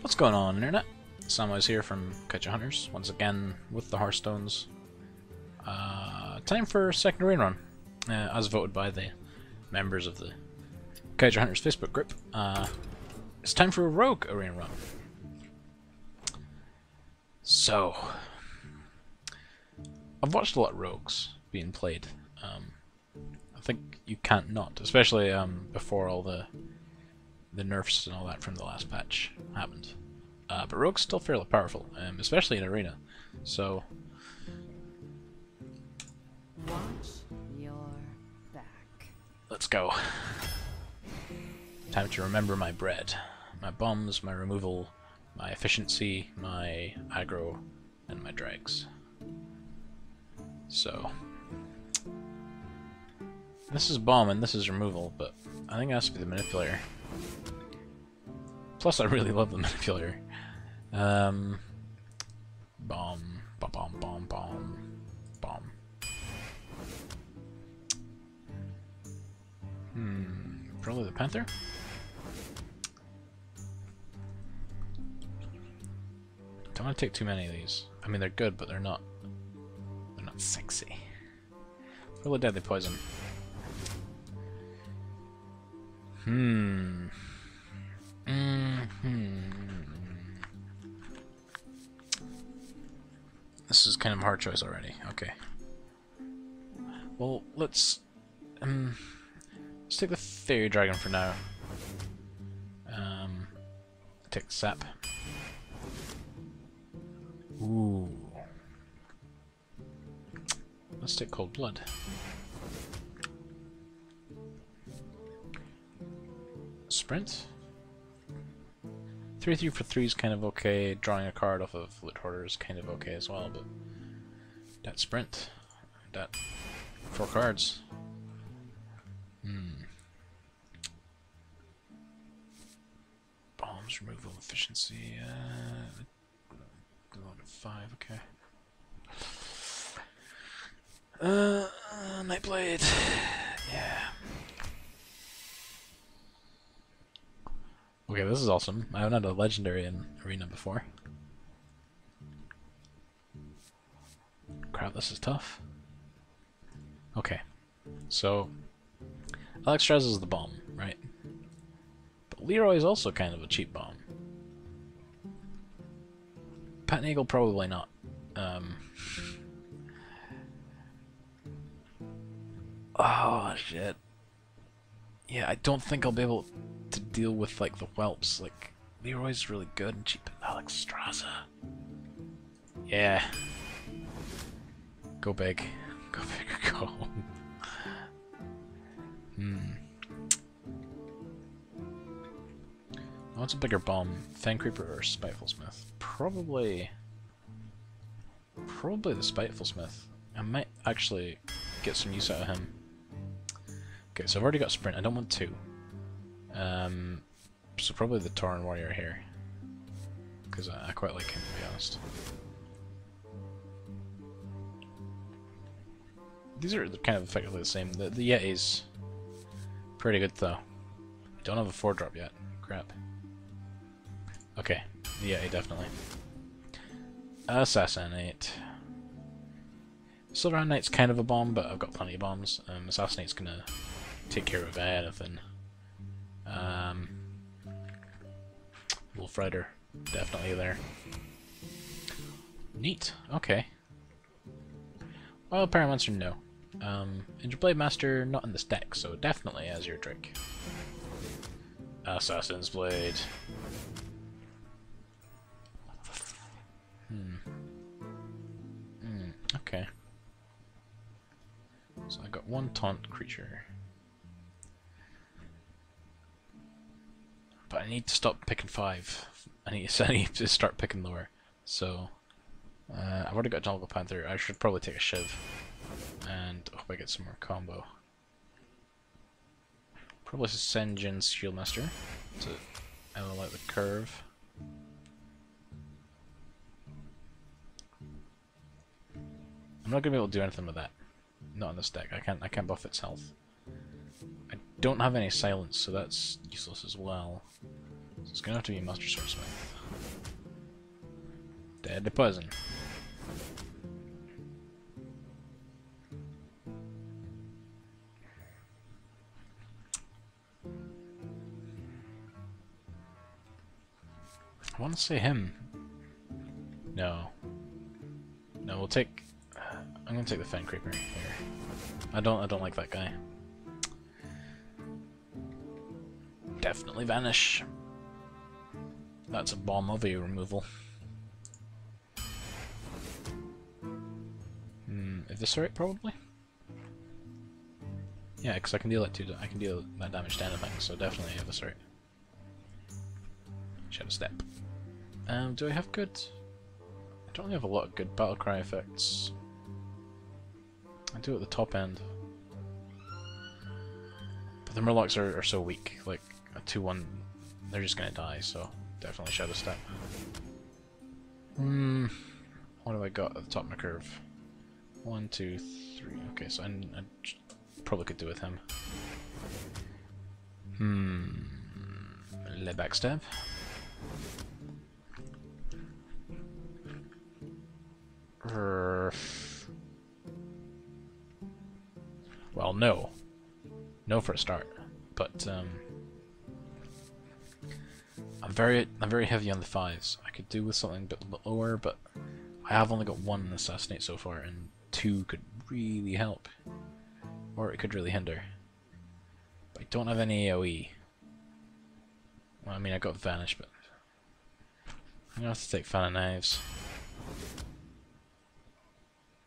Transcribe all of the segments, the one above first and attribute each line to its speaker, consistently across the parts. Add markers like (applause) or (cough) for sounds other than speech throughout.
Speaker 1: What's going on, Internet? Samwise here from Kaiju Hunters, once again with the Hearthstones. Uh, time for second arena run, uh, as voted by the members of the Kaiju Hunters Facebook group. Uh, it's time for a rogue arena run. So, I've watched a lot of rogues being played. Um, I think you can't not, especially um, before all the the nerfs and all that from the last patch happened. Uh, but Rogue's still fairly powerful, um, especially in Arena. So,
Speaker 2: Watch your back.
Speaker 1: let's go. Time to remember my bread. My bombs, my removal, my efficiency, my aggro, and my drags. So, this is bomb and this is removal, but I think it has to be the manipulator. Plus, I really love the (laughs) manipulator. Um, bomb, bomb, bomb, bomb, bomb, bomb. Hmm, probably the panther. Don't want to take too many of these. I mean, they're good, but they're not. They're not sexy. Probably deadly poison. Hmm. hmm This is kind of a hard choice already. Okay. Well, let's um, let's take the fairy dragon for now. Um, take sap. Ooh. Let's take cold blood. Sprint. 3 3 for 3 is kind of okay. Drawing a card off of Loot Hoarder is kind of okay as well, but that sprint. That four cards. Hmm. Bombs removal efficiency. Uh, go to five. Okay. Uh, Nightblade. Yeah. Okay, this is awesome. I haven't had a legendary in Arena before. Crap, this is tough. Okay, so Alexstrasza is the bomb, right? But Leeroy is also kind of a cheap bomb. Pat Nagel probably not. Um, (laughs) oh shit. Yeah, I don't think I'll be able to deal with like the whelps. Like Leeroy's really good and cheap. Alexstrasza. Yeah. Go big. (laughs) Go big or go home. Hmm. What's a bigger bomb? Fen Creeper or Spiteful Smith? Probably... Probably the Spiteful Smith. I might actually get some use out of him. Okay, so I've already got Sprint. I don't want two. Um, so probably the Tauren Warrior here. Because I, I quite like him, to be honest. These are kind of effectively the same. The, the Yeti's pretty good, though. I don't have a 4-drop yet. Crap. Okay, the Yeti, definitely. Assassinate. Silverhand Knight's kind of a bomb, but I've got plenty of bombs. Um, Assassinate's gonna take care of anything. Um, Wolf Rider, definitely there. Neat. Okay. Well, Paramonster, no. Um, Blade Master, not in this deck, so definitely Azure Drake. Assassin's Blade. Hmm. Hmm, okay. So I got one taunt creature. But I need to stop picking five. I need, (laughs) I need to start picking lower. So, uh, I've already got Jungle Panther. I should probably take a Shiv. And hope I get some more combo. Probably Sen'jin Shieldmaster to elevate the curve. I'm not gonna be able to do anything with that. Not in this deck. I can't I can't buff its health. Don't have any silence, so that's useless as well. So it's gonna have to be Master Swordsmith. Deadly poison. I want to say him. No. No, we'll take. I'm gonna take the Fen Creeper here. I don't. I don't like that guy. Definitely vanish. That's a bomb of a removal. Hmm, eviscerate probably. Yeah, because I can deal it to I can deal that damage to anything, so definitely eviscerate. Shadow step. Um, do I have good? I don't really have a lot of good battle cry effects. I do at the top end. But the Murlocs are, are so weak, like 2-1, they're just gonna die, so definitely Shadow Step. Hmm, what have I got at the top of my curve? One, two, three. Okay, so I, I probably could do with him. Hmm, Le Backstab. Well, no. No for a start. But, um... I'm very I'm very heavy on the fives. I could do with something a bit lower, but I have only got one assassinate so far, and two could really help. Or it could really hinder. But I don't have any AoE. Well, I mean, I got Vanish, but... I'm gonna have to take Fan of Knives.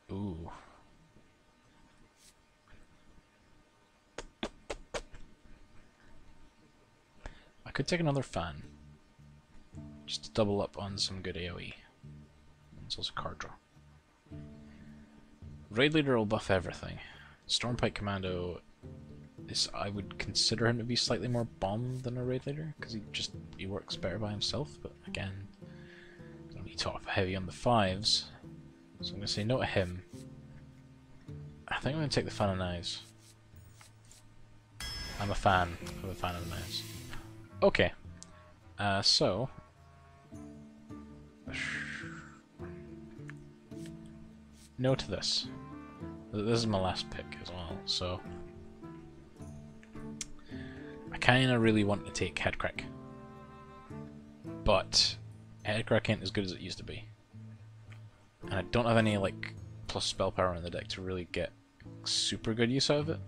Speaker 1: Ooh. I could take another fan. Just to double up on some good AoE. It's also card draw. Raid Leader will buff everything. Stormpike Commando is I would consider him to be slightly more bomb than a Raid Leader, because he just he works better by himself, but again, he top heavy on the fives. So I'm to say no to him. I think I'm to take the fan of knives. I'm a fan of the fan of knives. Okay. Uh, so... No to this. This is my last pick as well, so... I kinda really want to take Headcrack. But... Headcrack ain't as good as it used to be. And I don't have any like plus spell power in the deck to really get super good use out of it.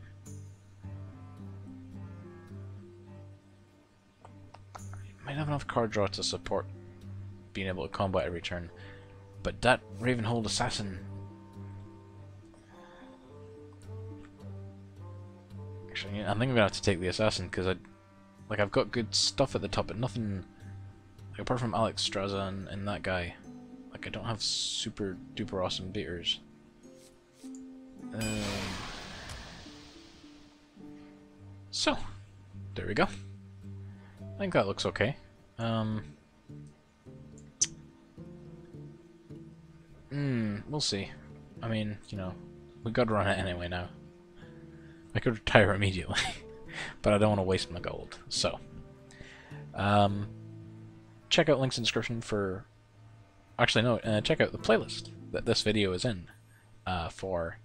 Speaker 1: I might have enough card draw to support being able to combat every turn. But that Ravenholdt Assassin... Actually, I think I'm gonna have to take the Assassin because I, like, I've got good stuff at the top, but nothing, like, apart from Alexstrasza and, and that guy, like, I don't have super duper awesome beaters. Um, so, there we go. I think that looks okay. Um, hmm, we'll see. I mean, you know, we gotta run it anyway now. I could retire immediately, (laughs) but I don't want to waste my gold. So, um, check out links in description for Actually, no, uh, check out the playlist that this video is in uh, for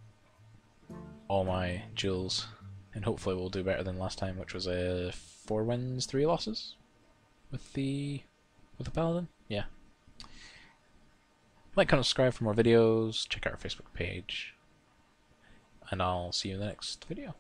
Speaker 1: all my jewels, and hopefully we'll do better than last time, which was a uh, four wins, three losses with the with the paladin. Yeah. Like, comment, subscribe for more videos. Check out our Facebook page, and I'll see you in the next video.